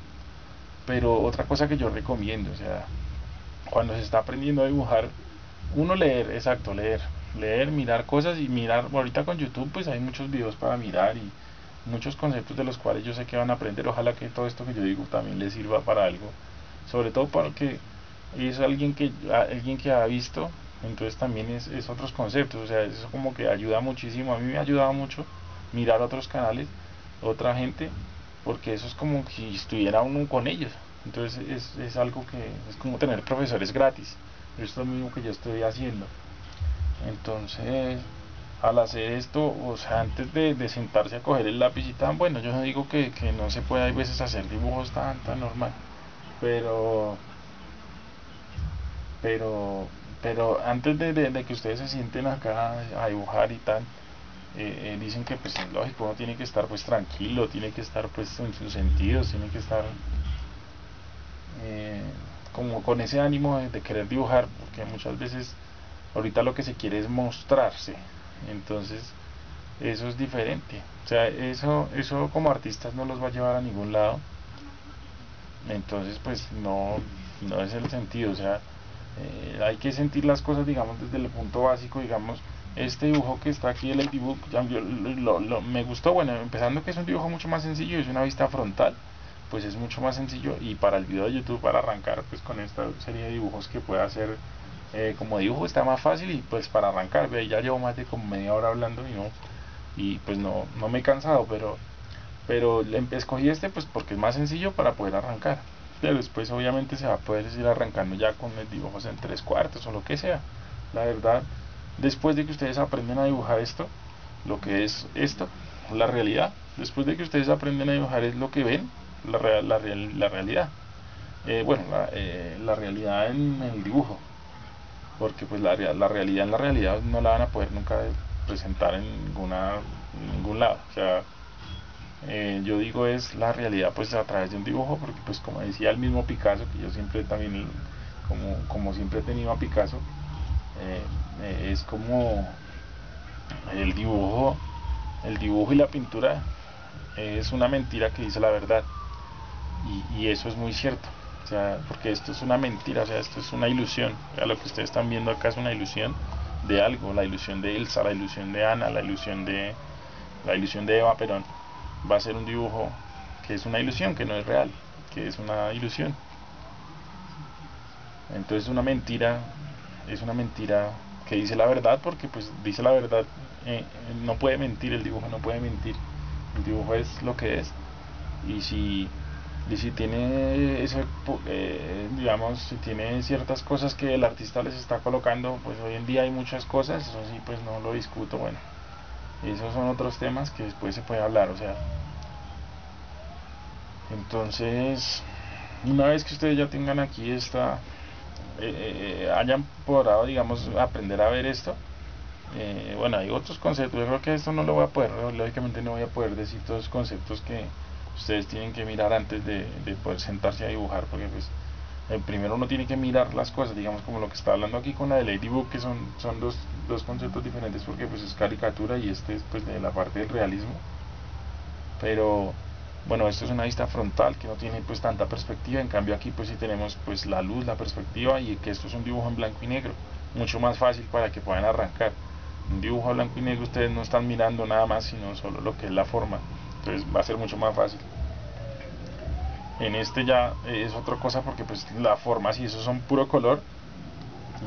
pero otra cosa que yo recomiendo o sea cuando se está aprendiendo a dibujar uno leer, exacto, leer, leer, mirar cosas y mirar, ahorita con YouTube pues hay muchos videos para mirar y muchos conceptos de los cuales yo sé que van a aprender, ojalá que todo esto que yo digo también les sirva para algo, sobre todo porque es alguien que, alguien que ha visto, entonces también es, es otros conceptos, o sea, eso como que ayuda muchísimo, a mí me ha ayudado mucho mirar otros canales, otra gente, porque eso es como si estuviera uno con ellos, entonces es, es algo que es como tener profesores gratis esto mismo que yo estoy haciendo. Entonces al hacer esto o sea antes de, sentarse a coger el lápiz y tan bueno yo no digo que, no se puede a veces hacer dibujos tan tan normal pero pero pero antes de, que ustedes se sienten acá a dibujar y tal eh, eh, dicen que pues es lógico uno tiene que estar pues tranquilo tiene que estar pues en sus sentidos tiene que estar eh, como con ese ánimo de, querer dibujar, porque muchas veces ahorita lo que se quiere es mostrarse. Entonces, eso es diferente. O sea, eso, eso como artistas no los va a llevar a ningún lado. Entonces, pues no, no es el sentido. O sea, eh, hay que sentir las cosas, digamos, desde el punto básico, digamos, este dibujo que está aquí, el Ladybook, lo, lo, me gustó, bueno, empezando que es un dibujo mucho más sencillo, es una vista frontal, pues es mucho más sencillo y para el video de YouTube, para arrancar, pues con esta serie de dibujos que pueda hacer eh, como dibujo está más fácil y pues para arrancar, ve, ya llevo más de como media hora hablando y no, y pues no, no me he cansado, pero, pero escogí este pues porque es más sencillo para poder arrancar. Pero después obviamente se va a poder ir arrancando ya con el dibujos en tres cuartos o lo que sea. La verdad después de que ustedes aprenden a dibujar esto lo que es esto la realidad después de que ustedes aprenden a dibujar es lo que ven la, la, la realidad. Eh, bueno la, eh, la, realidad en el dibujo. Porque pues la, realidad en la realidad no la van a poder nunca presentar en ninguna ningún lado. O sea eh, yo digo es la realidad pues a través de un dibujo porque pues como decía el mismo Picasso que yo siempre también como, como siempre he tenido a Picasso eh, es como el dibujo el dibujo y la pintura es una mentira que dice la verdad y, y, eso es muy cierto o sea porque esto es una mentira o sea esto es una ilusión o lo que ustedes están viendo acá es una ilusión de algo la ilusión de Elsa la ilusión de Ana la ilusión de la ilusión de Eva Perón va a ser un dibujo que es una ilusión, que no es real, que es una ilusión. Entonces una mentira es una mentira que dice la verdad porque pues dice la verdad, eh, no puede mentir, el dibujo no puede mentir, el dibujo es lo que es. Y si, y si tiene ese, eh, digamos, si tiene ciertas cosas que el artista les está colocando, pues hoy en día hay muchas cosas, eso sí pues no lo discuto, bueno. Esos son otros temas que después se puede hablar o sea. Entonces una vez que ustedes ya tengan aquí esta eh, eh, hayan podido digamos aprender a ver esto bueno hay otros conceptos yo creo que esto no lo voy a poder lógicamente no voy a poder decir todos los conceptos que ustedes tienen que mirar antes de, de poder sentarse a dibujar porque pues eh, primero uno tiene que mirar las cosas, digamos como lo que está hablando aquí con la de Ladybug, que son, son dos, dos conceptos diferentes porque pues es caricatura y este es pues de la parte del realismo. Pero bueno, esto es una vista frontal que no tiene pues tanta perspectiva, en cambio aquí pues sí tenemos pues la luz, la perspectiva y que esto es un dibujo en blanco y negro, mucho más fácil para que puedan arrancar. Un dibujo a blanco y negro ustedes no están mirando nada más, sino solo lo que es la forma, entonces va a ser mucho más fácil en este ya es otra cosa porque pues la forma si eso son puro color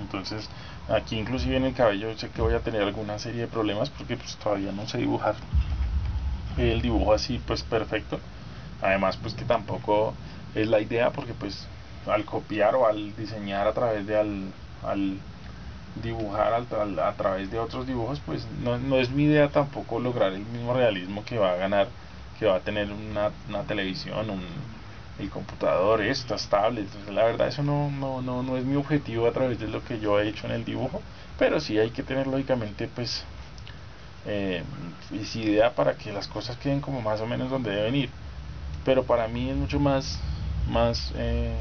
entonces aquí inclusive en el cabello sé que voy a tener alguna serie de problemas porque pues todavía no sé dibujar el dibujo así pues perfecto. Además pues que tampoco es la idea porque pues al copiar o al diseñar a través de al, al dibujar a través de otros dibujos pues no, no es mi idea tampoco lograr el mismo realismo que va a ganar que va a tener una, una televisión un, el computador, estas tablets, la verdad eso no, no, no, no es mi objetivo a través de lo que yo he hecho en el dibujo, pero sí hay que tener lógicamente pues eh, idea para que las cosas queden como más o menos donde deben ir, pero para mí es mucho más, más, eh,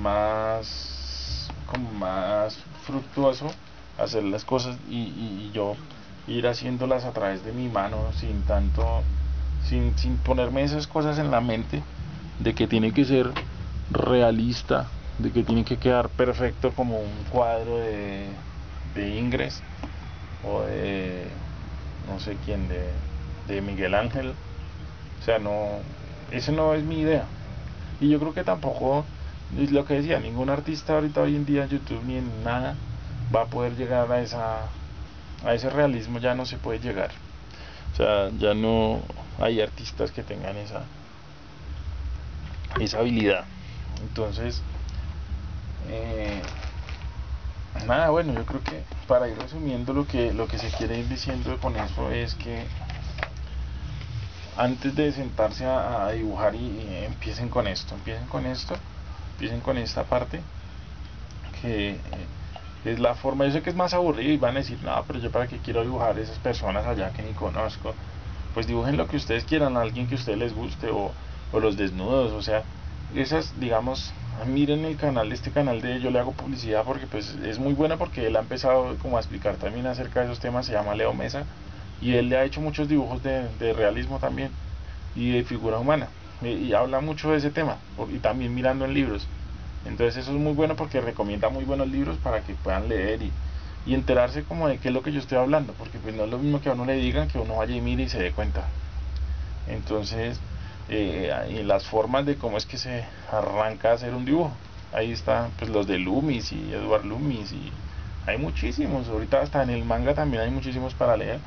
más, como más fructuoso hacer las cosas y, y yo ir haciéndolas a través de mi mano sin tanto sin, sin ponerme esas cosas en la mente de que tiene que ser realista, de que tiene que quedar perfecto como un cuadro de, de Ingres o de no sé quién, de, de Miguel Ángel. O sea, no, esa no es mi idea. Y yo creo que tampoco, es lo que decía, ningún artista ahorita hoy en día en YouTube ni en nada va a poder llegar a esa a ese realismo ya no se puede llegar. O sea, ya no hay artistas que tengan esa esa habilidad. Entonces eh, nada bueno yo creo que para ir resumiendo lo que lo que se quiere ir diciendo con eso es que antes de sentarse a, dibujar y, empiecen con esto empiecen con esto empiecen con esta parte que eh, es la forma yo sé que es más aburrido y van a decir no pero yo para qué quiero dibujar esas personas allá que ni conozco pues dibujen lo que ustedes quieran, a alguien que a ustedes les guste o, los desnudos, o sea, esas, digamos, miren el canal, este canal de yo le hago publicidad porque pues es muy bueno porque él ha empezado como a explicar también acerca de esos temas, se llama Leo Mesa, y él le ha hecho muchos dibujos de, de realismo también y de figura humana y, habla mucho de ese tema y también mirando en libros. Entonces eso es muy bueno porque recomienda muy buenos libros para que puedan leer y, y enterarse como de qué es lo que yo estoy hablando porque pues no es lo mismo que a uno le digan que uno vaya y mire y se dé cuenta. Entonces eh, las formas de cómo es que se arranca a hacer un dibujo. Ahí están pues los de Loomis y Edward Loomis y hay muchísimos. Ahorita hasta en el manga también hay muchísimos para leer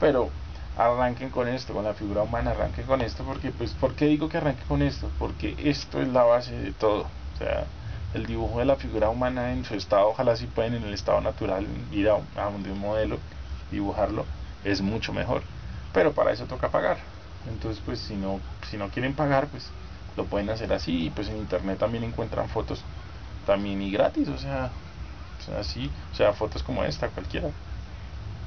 pero arranquen con esto, con la figura humana, arranquen con esto, porque pues, ¿por qué digo que arranquen con esto? Porque esto es la base de todo, o sea, el dibujo de la figura humana en su estado, ojalá si pueden en el estado natural ir a, a un modelo, dibujarlo, es mucho mejor, pero para eso toca pagar, entonces pues si no, si no quieren pagar, pues lo pueden hacer así, y pues en internet también encuentran fotos también y gratis, o sea, así, o sea, fotos como esta, cualquiera.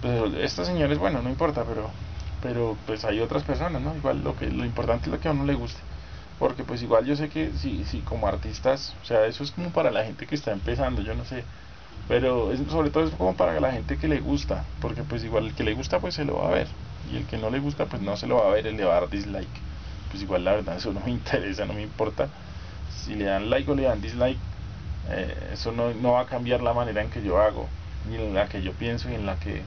Pues estos señores, bueno, no importa, pero pero pues hay otras personas, ¿no? Igual lo que lo importante es lo que a uno le guste. Porque pues igual yo sé que si, si como artistas, o sea, eso es como para la gente que está empezando, yo no sé. Pero es, sobre todo es como para la gente que le gusta, porque pues igual el que le gusta pues se lo va a ver. Y el que no le gusta pues no se lo va a ver, él le va a dar dislike. Pues igual la verdad *laughs* eso no me interesa, no me importa. Si le dan like o le dan dislike, eh, eso no, no va a cambiar la manera en que yo hago, ni en la que yo pienso, y en la que,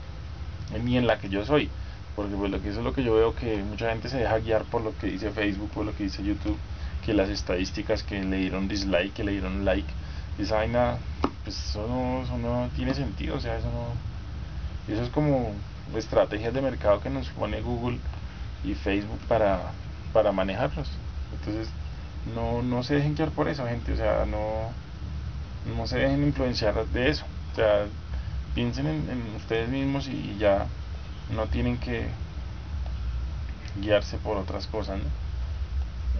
ni en la que yo soy porque pues lo que eso es lo que yo veo que mucha gente se deja guiar por lo que dice Facebook, por lo que dice YouTube, que las estadísticas que le dieron dislike, que le dieron like, esa vaina, pues eso no, eso no tiene sentido, o sea, eso no, eso es como estrategias de mercado que nos pone Google y Facebook para, para manejarlos. Entonces, no, no se dejen guiar por eso, gente, o sea, no, no se dejen influenciar de eso, o sea, piensen en, en ustedes mismos y ya no tienen que guiarse por otras cosas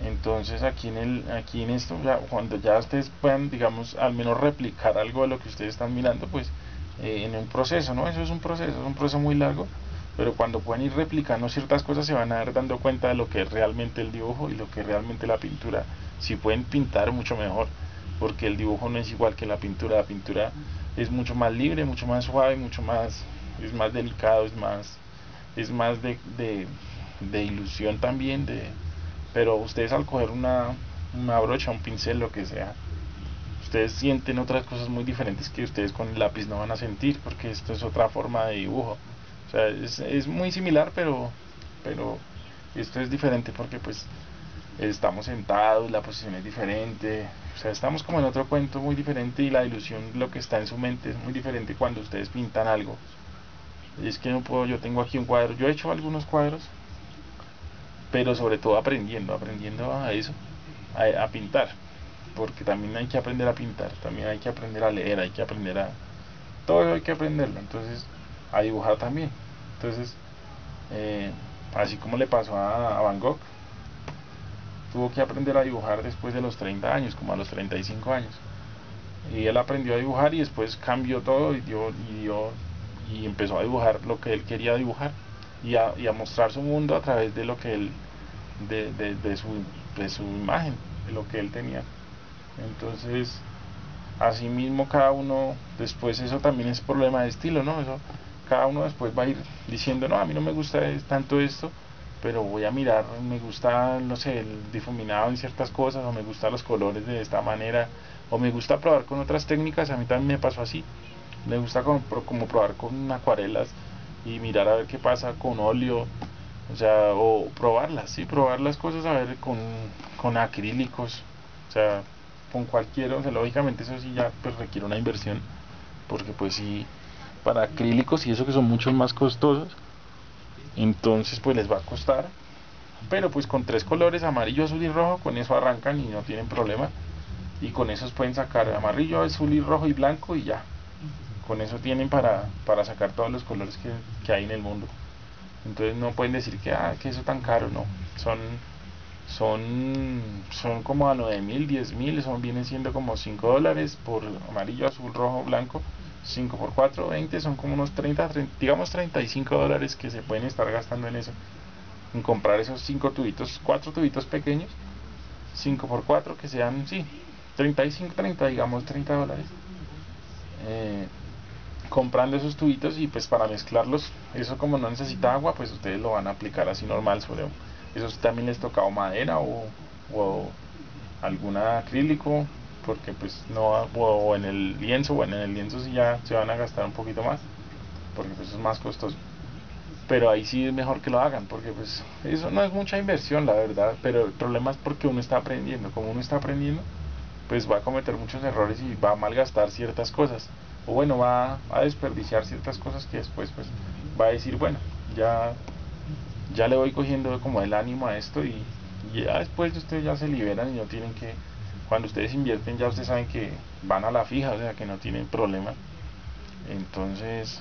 entonces aquí en el aquí en esto ya cuando ya ustedes puedan digamos al menos replicar algo de lo que ustedes están mirando pues eh, en un proceso no eso es un proceso es un proceso muy largo pero cuando puedan ir replicando ciertas cosas se van a dar dando cuenta de lo que es realmente el dibujo y lo que es realmente la pintura. Si pueden pintar mucho mejor porque el dibujo no es igual que la pintura. La pintura es mucho más libre mucho más suave mucho más es más delicado, es más, es más de, de, ilusión también, de, pero ustedes al coger una, una brocha, un pincel, lo que sea, ustedes sienten otras cosas muy diferentes que ustedes con el lápiz no van a sentir, porque esto es otra forma de dibujo. O sea, es, es muy similar, pero, pero esto es diferente porque pues estamos sentados, la posición es diferente, o sea, estamos como en otro cuento muy diferente y la ilusión, lo que está en su mente es muy diferente cuando ustedes pintan algo es que no puedo, yo tengo aquí un cuadro, yo he hecho algunos cuadros, pero sobre todo aprendiendo, aprendiendo a eso, a, pintar, porque también hay que aprender a pintar, también hay que aprender a leer, hay que aprender a, todo eso hay que aprenderlo, entonces, a dibujar también, entonces, eh, así como le pasó a, Van Gogh, tuvo que aprender a dibujar después de los 30 años, como a los 35 años, y él aprendió a dibujar y después cambió todo y dio, y dio y empezó a dibujar lo que él quería dibujar y a, y a mostrar su mundo a través de lo que él, de, de, su, de su imagen, de lo que él tenía. Entonces, asimismo cada uno, después eso también es problema de estilo, ¿no? Eso, cada uno después va a ir diciendo, no, a mí no me gusta tanto esto, pero voy a mirar, me gusta, no sé, el difuminado en ciertas cosas, o me gustan los colores de esta manera, o me gusta probar con otras técnicas, a mí también me pasó así me gusta como, como probar con acuarelas y mirar a ver qué pasa con óleo o sea o probarlas sí probar las cosas a ver con, con acrílicos o sea con cualquiera o sea lógicamente eso sí ya pues requiere una inversión porque pues sí para acrílicos y eso que son mucho más costosos entonces pues les va a costar pero pues con tres colores amarillo azul y rojo con eso arrancan y no tienen problema y con esos pueden sacar amarillo azul y rojo y blanco y ya con eso tienen para, para sacar todos los colores que, que, hay en el mundo. Entonces no pueden decir que ah que eso tan caro no. Son son son como a 9 mil 10 mil son vienen siendo como 5 dólares por amarillo azul rojo blanco 5 por 4 20 son como unos 30, 30 digamos 35 dólares que se pueden estar gastando en eso. En comprar esos 5 tubitos 4 tubitos pequeños 5 por 4 que sean sí 35 30 digamos 30 dólares. Eh, comprando esos tubitos y pues para mezclarlos, eso como no necesita agua, pues ustedes lo van a aplicar así normal sobre eso también les toca o madera o, o algún acrílico porque pues no o en el lienzo bueno en el lienzo sí ya se van a gastar un poquito más porque pues es más costoso. Pero ahí sí es mejor que lo hagan porque pues eso no es mucha inversión la verdad pero el problema es porque uno está aprendiendo. Como uno está aprendiendo pues va a cometer muchos errores y va a malgastar ciertas cosas o bueno va a desperdiciar ciertas cosas que después pues va a decir bueno ya ya le voy cogiendo como el ánimo a esto y, ya después ustedes ya se liberan y no tienen que cuando ustedes invierten ya ustedes saben que van a la fija o sea que no tienen problema entonces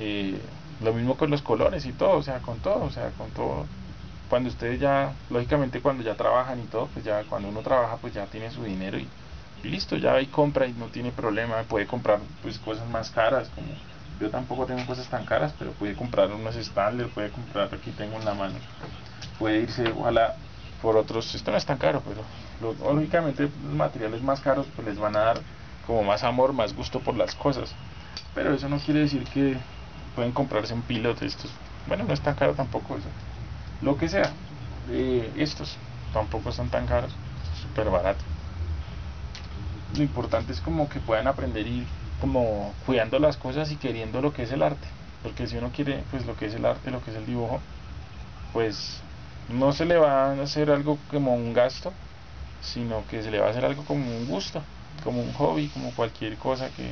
eh, lo mismo con los colores y todo o sea con todo o sea con todo. Cuando ustedes ya lógicamente cuando ya trabajan y todo pues ya cuando uno trabaja pues ya tiene su dinero y, listo ya hay compra y no tiene problema. Puede comprar pues cosas más caras como yo tampoco tengo cosas tan caras, pero puede comprar unos estándares, puede comprar, aquí tengo en la mano, puede irse ojalá por otros, esto no es tan caro, pero lógicamente los materiales más caros pues les van a dar como más amor, más gusto por las cosas, pero eso no quiere decir que pueden comprarse un piloto estos, bueno no es tan caro tampoco eso, lo que sea, eh, estos tampoco son tan caros, súper barato. Lo importante es como que puedan aprender y como cuidando las cosas y queriendo lo que es el arte. Porque si uno quiere pues lo que es el arte lo que es el dibujo pues no se le va a hacer algo como un gasto sino que se le va a hacer algo como un gusto como un hobby como cualquier cosa que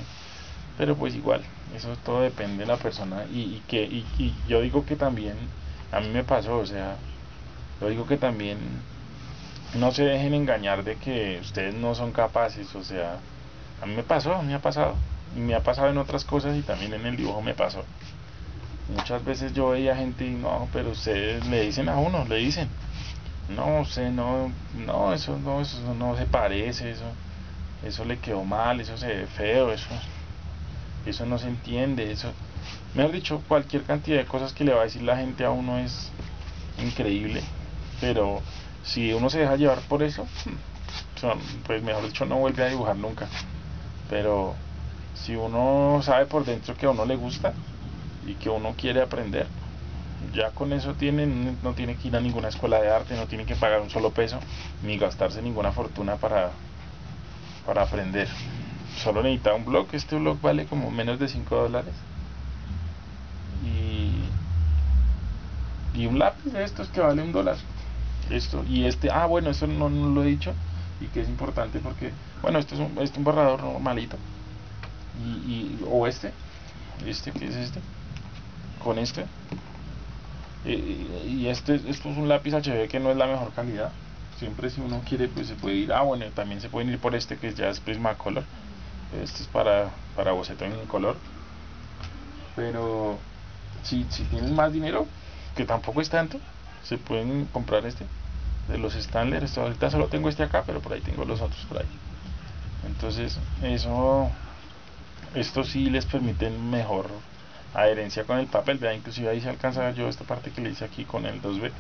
pero pues igual eso todo depende de la persona. Y, que y, yo digo que también a mí me pasó o sea yo digo que también no se dejen engañar de que ustedes no son capaces o sea a mí me pasó a mí me ha pasado y me ha pasado en otras cosas y también en el dibujo me pasó. Muchas veces yo veía gente y no, pero ustedes le dicen a uno, le dicen, no, sé, no, no, eso no, eso no se parece, eso, eso le quedó mal, eso se ve feo, eso, eso no se entiende, eso, mejor dicho, cualquier cantidad de cosas que le va a decir la gente a uno es increíble, pero si uno se deja llevar por eso, pues mejor dicho no vuelve a dibujar nunca, pero si uno sabe por dentro que a uno le gusta y que uno quiere aprender, ya con eso tiene, no tiene que ir a ninguna escuela de arte, no tiene que pagar un solo peso, ni gastarse ninguna fortuna para, para aprender. Solo necesita un blog, este blog vale como menos de 5 dólares. Y, y un lápiz de estos que vale un dólar. Esto, y este, ah bueno, eso no, lo he dicho y que es importante porque, bueno, esto es un, borrador normalito y, o este este que es este con este y este esto es un lápiz HB que no es la mejor calidad siempre si uno quiere pues se puede ir ah bueno también se pueden ir por este que ya es Prismacolor este es para para boceto en color pero si, si tienen más dinero que tampoco es tanto se pueden comprar este de los Stanley ahorita solo tengo este acá pero por ahí tengo los otros por ahí. Entonces eso esto sí les permiten mejor adherencia con el papel. Vean inclusive ahí se alcanza yo esta parte que le hice aquí con el 2B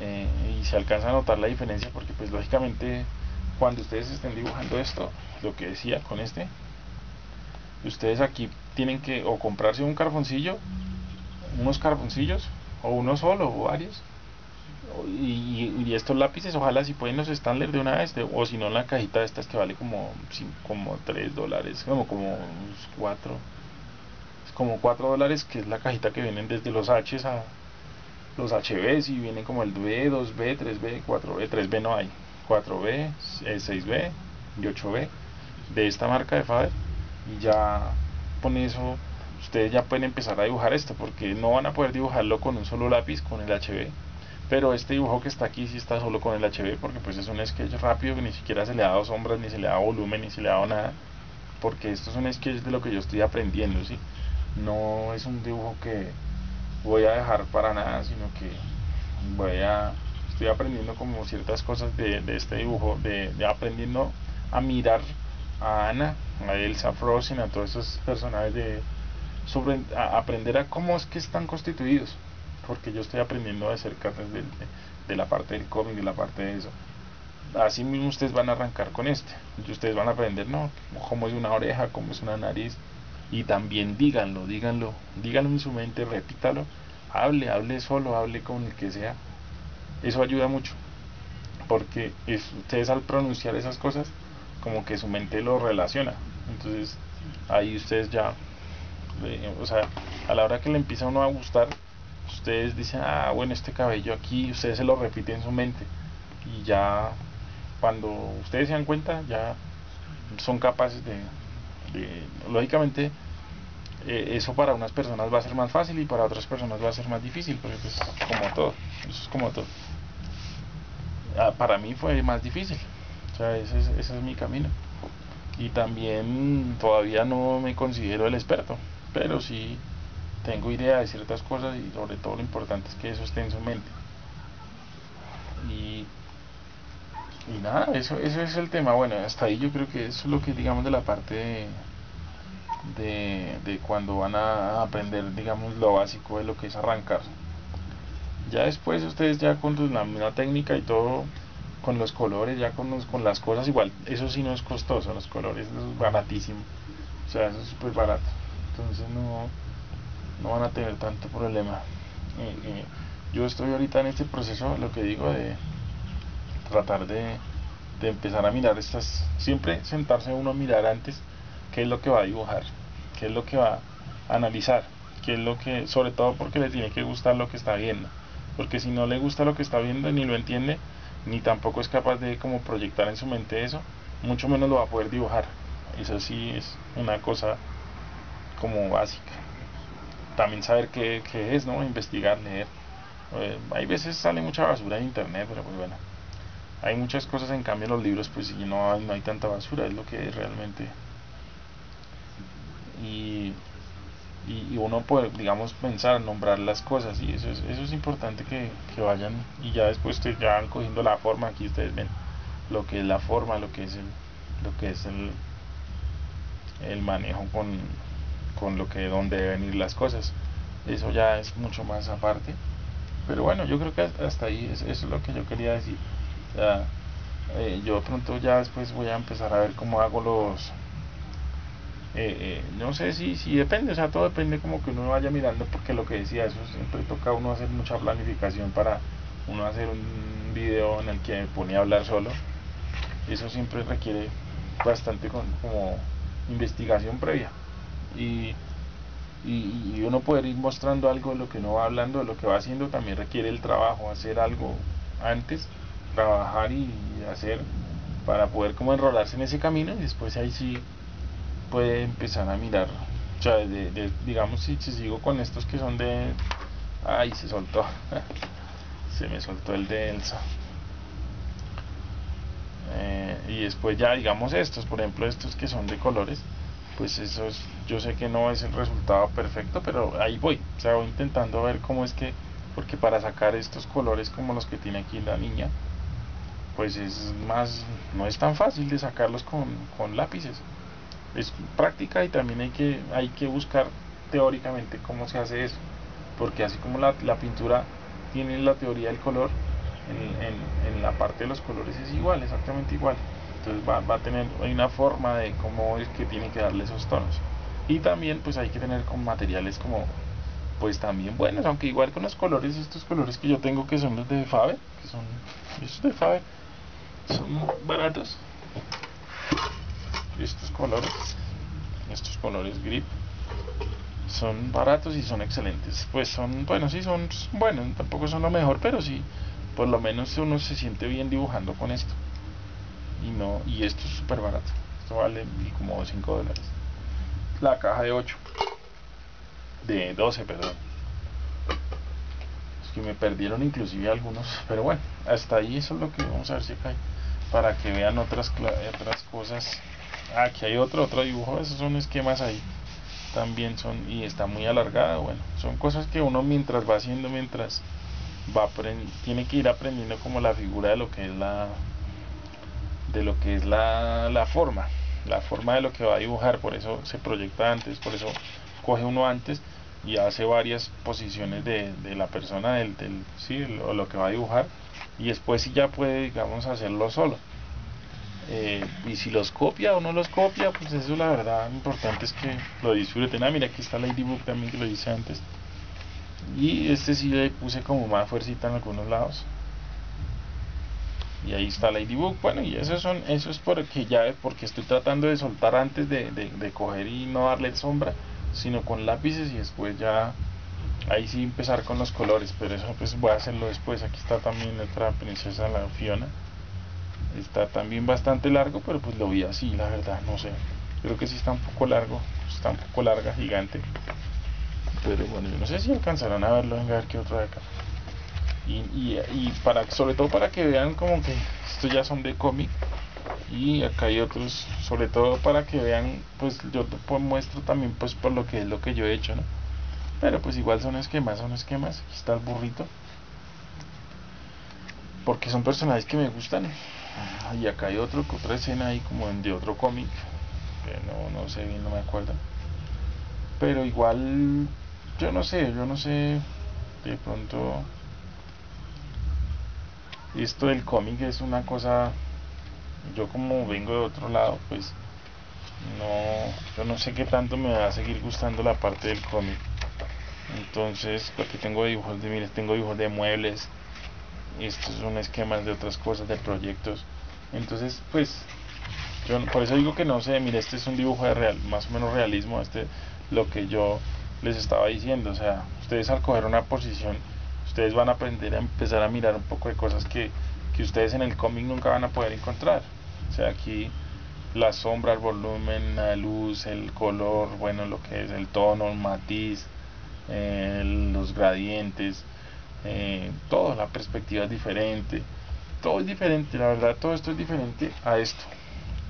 eh, y se alcanza a notar la diferencia porque pues lógicamente cuando ustedes estén dibujando esto lo que decía con este ustedes aquí tienen que o comprarse un carboncillo unos carboncillos o uno solo o varios y, estos lápices ojalá si pueden los Stanley de una vez o si no la cajita de estas que vale como como 3 dólares como como 4 como 4 dólares que es la cajita que vienen desde los H a los HB y vienen como el B, 2B, 3B, 4B, 3B no hay. 4B, 6B eh, y 8B de esta marca de Faber. Y ya con eso ustedes ya pueden empezar a dibujar esto porque no van a poder dibujarlo con un solo lápiz con el HB pero este dibujo que está aquí sí está solo con el HB porque pues es un sketch rápido que ni siquiera se le ha dado sombras, ni se le ha dado volumen, ni se le ha dado nada porque esto es un sketch de lo que yo estoy aprendiendo, ¿sí? no es un dibujo que voy a dejar para nada, sino que voy a estoy aprendiendo como ciertas cosas de, este dibujo, de, aprendiendo a mirar a Ana, a Elsa Frozen, a todos esos personajes de aprender a cómo es que están constituidos porque yo estoy aprendiendo de cerca de, de, la parte del cómic, de la parte de eso. así mismo ustedes van a arrancar con este. Y ustedes van a aprender no cómo es una oreja cómo es una nariz. Y también díganlo díganlo díganlo en su mente repítalo. Hable hable solo hable con el que sea. Eso ayuda mucho. Porque ustedes al pronunciar esas cosas como que su mente lo relaciona. Entonces ahí ustedes ya o sea a la hora que le empieza a uno a gustar ustedes dicen ah bueno este cabello aquí ustedes se lo repiten en su mente. Y ya cuando ustedes se dan cuenta ya son capaces de, lógicamente eh, eso para unas personas va a ser más fácil y para otras personas va a ser más difícil porque pues como todo eso es como todo. Ah, para mí fue más difícil o sea ese es, ese es mi camino. Y también todavía no me considero el experto pero sí tengo idea de ciertas cosas y sobre todo lo importante es que eso esté en su mente y y nada, eso, eso es el tema. Bueno, hasta ahí yo creo que eso es lo que digamos de la parte de, de, cuando van a aprender, digamos, lo básico de lo que es arrancar. Ya después ustedes ya con la misma técnica y todo, con los colores, ya con, con las cosas igual, eso sí no es costoso, los colores es baratísimo. O sea, eso es súper barato. Entonces no, no van a tener tanto problema. Eh, eh, yo estoy ahorita en este proceso, lo que digo, de tratar de, empezar a mirar estas, siempre sentarse uno a mirar antes qué es lo que va a dibujar, qué es lo que va a analizar, qué es lo que, sobre todo porque le tiene que gustar lo que está viendo, porque si no le gusta lo que está viendo ni lo entiende, ni tampoco es capaz de como proyectar en su mente eso, mucho menos lo va a poder dibujar. Eso sí es una cosa como básica. También saber qué, qué es, ¿no? Investigar, leer. Eh, hay veces sale mucha basura en internet, pero pues bueno hay muchas cosas en cambio en los libros pues y no, no hay tanta basura es lo que es realmente y, y, uno puede digamos pensar nombrar las cosas y eso es, eso es importante que, que vayan y ya después ustedes ya van cogiendo la forma aquí ustedes ven lo que es la forma lo que es el lo que es el el manejo con, con lo que donde deben ir las cosas eso ya es mucho más aparte pero bueno yo creo que hasta ahí eso es lo que yo quería decir ya, eh, yo pronto ya después voy a empezar a ver cómo hago los eh, eh, no sé si, si depende, o sea, todo depende como que uno vaya mirando, porque lo que decía, eso siempre toca uno hacer mucha planificación para uno hacer un video en el que pone a hablar solo. Eso siempre requiere bastante como investigación previa. Y, y, uno poder ir mostrando algo de lo que uno va hablando, de lo que va haciendo, también requiere el trabajo, hacer algo antes trabajar y hacer para poder como enrolarse en ese camino y después ahí sí puede empezar a mirar. O sea, de, digamos si, sigo con estos que son de ay se soltó. *laughs* Se me soltó el de Elsa. Eh, y después ya digamos estos por ejemplo estos que son de colores pues esos yo sé que no es el resultado perfecto pero ahí voy o sea voy intentando ver cómo es que porque para sacar estos colores como los que tiene aquí la niña pues es más, no es tan fácil de sacarlos con, con lápices. Es práctica y también hay que, hay que buscar teóricamente cómo se hace eso. Porque así como la, la pintura tiene la teoría del color, en, en, la parte de los colores es igual, exactamente igual. Entonces va, a tener una forma de cómo es que tiene que darle esos tonos. Y también pues hay que tener con materiales como pues también buenos, aunque igual con los colores, estos colores que yo tengo que son los de Faber, que son estos de Faber, son baratos. Estos colores estos colores grip son baratos y son excelentes. Pues son bueno sí son buenos tampoco son lo mejor pero sí por lo menos uno se siente bien dibujando con esto y no y esto es súper barato. Esto vale como 5 dólares. La caja de 8 de 12 perdón. Es que me perdieron inclusive algunos pero bueno hasta ahí eso es lo que vamos a ver si cae para que vean otras otras cosas. Aquí hay otro otro dibujo esos son esquemas ahí. También son y está muy alargada bueno son cosas que uno mientras va haciendo mientras va tiene que ir aprendiendo como la figura de lo que es la de lo que es la, la forma la forma de lo que va a dibujar por eso se proyecta antes por eso coge uno antes y hace varias posiciones de, de la persona del, sí, lo, lo que va a dibujar y después si ya puede digamos hacerlo solo. Eh, y si los copia o no los copia pues eso la verdad importante es que lo disfruten. Ah mira aquí está Ladybug también que lo hice antes. Y este sí le puse como más fuercita en algunos lados y ahí está Ladybug. Bueno y eso son eso es porque ya porque estoy tratando de soltar antes de, de coger y no darle sombra sino con lápices y después ya ahí sí empezar con los colores. Pero eso pues voy a hacerlo después. Aquí está también otra princesa la Fiona. Está también bastante largo pero pues lo vi así la verdad no sé. Creo que sí está un poco largo está un poco larga gigante. Pero bueno yo no sé si alcanzarán a verlo. Venga a ver qué otro de acá y, para sobre todo para que vean como que estos ya son de cómic y acá hay otros sobre todo para que vean pues yo pues, muestro también pues por lo que es lo que yo he hecho no pero pues igual son esquemas son esquemas aquí está el burrito porque son personajes que me gustan y acá hay otro otra escena ahí como de otro cómic que no, no sé bien no me acuerdo pero igual yo no sé yo no sé de pronto esto del cómic es una cosa yo como vengo de otro lado pues no yo no sé qué tanto me va a seguir gustando la parte del cómic. Entonces aquí tengo dibujos de miles tengo dibujos de muebles estos son esquemas de otras cosas de proyectos. Entonces pues yo por eso digo que no sé mire este es un dibujo de real más o menos realismo este lo que yo les estaba diciendo. O sea ustedes al coger una posición ustedes van a aprender a empezar a mirar un poco de cosas que, que ustedes en el cómic nunca van a poder encontrar. O sea aquí la sombra, el volumen, la luz, el color, bueno, lo que es el tono, el matiz, eh, los gradientes, eh, todo, la perspectiva es diferente, todo es diferente, la verdad, todo esto es diferente a esto,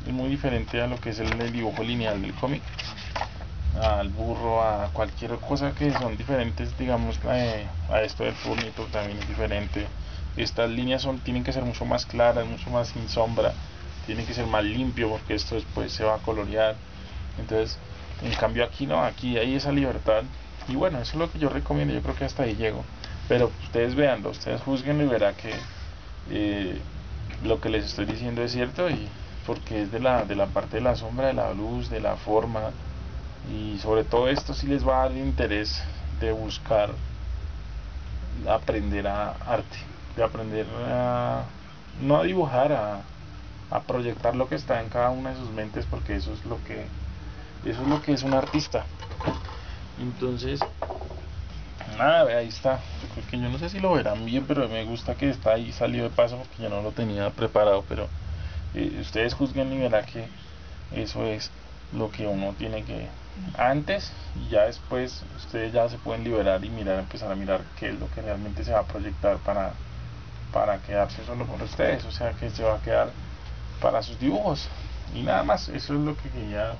es muy diferente a lo que es el, dibujo lineal del cómic, al burro, a cualquier cosa que son diferentes, digamos, eh, a esto del furniture también es diferente. Estas líneas son, tienen que ser mucho más claras, mucho más sin sombra, tiene que ser más limpio porque esto después se va a colorear. Entonces, en cambio aquí no, aquí hay esa libertad. Y bueno, eso es lo que yo recomiendo, yo creo que hasta ahí llego. Pero ustedes veanlo, ustedes juzguen y verá que eh, lo que les estoy diciendo es cierto y porque es de la, de la parte de la sombra, de la luz, de la forma y sobre todo esto sí les va a dar interés de buscar aprender a arte, de aprender a no a dibujar, a, a proyectar lo que está en cada una de sus mentes porque eso es lo que eso es lo que es un artista. Entonces nada ahí está. Yo yo no sé si lo verán bien pero me gusta que está ahí salió de paso porque yo no lo tenía preparado pero eh, ustedes juzguen y verán que eso es lo que uno tiene que antes y ya después ustedes ya se pueden liberar y mirar empezar a mirar qué es lo que realmente se va a proyectar para para quedarse solo por ustedes. O sea que se va a quedar para sus dibujos. Y nada más eso es lo que quería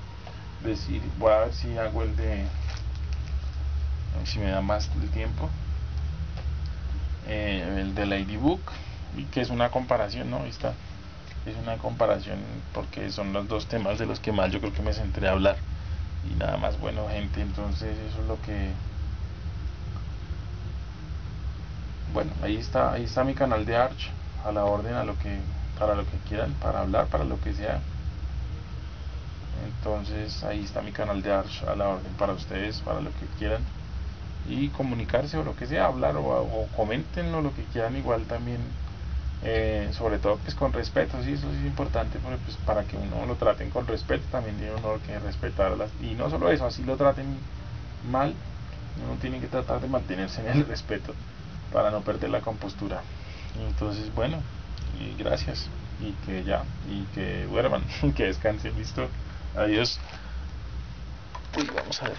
decir. Voy a ver si hago el de si me da más el tiempo. Eh, el de Ladybook y que es una comparación no está es una comparación porque son los dos temas de los que más yo creo que me centré a hablar y nada más bueno gente entonces eso es lo que bueno ahí está ahí está mi canal de Arch a la orden a lo que para lo que quieran, para hablar, para lo que sea. Entonces ahí está mi canal de Arch a la orden para ustedes, para lo que quieran. Y comunicarse o lo que sea, hablar o, o lo que quieran igual también. Eh, sobre todo pues con respeto, sí, eso es importante porque, pues, para que uno lo traten con respeto también tiene uno que respetar y no solo eso, así lo traten mal, uno tiene que tratar de mantenerse en el respeto para no perder la compostura. Entonces, bueno, y gracias y que ya y que duerman *laughs* que descansen listo. Adiós. Y vamos a ver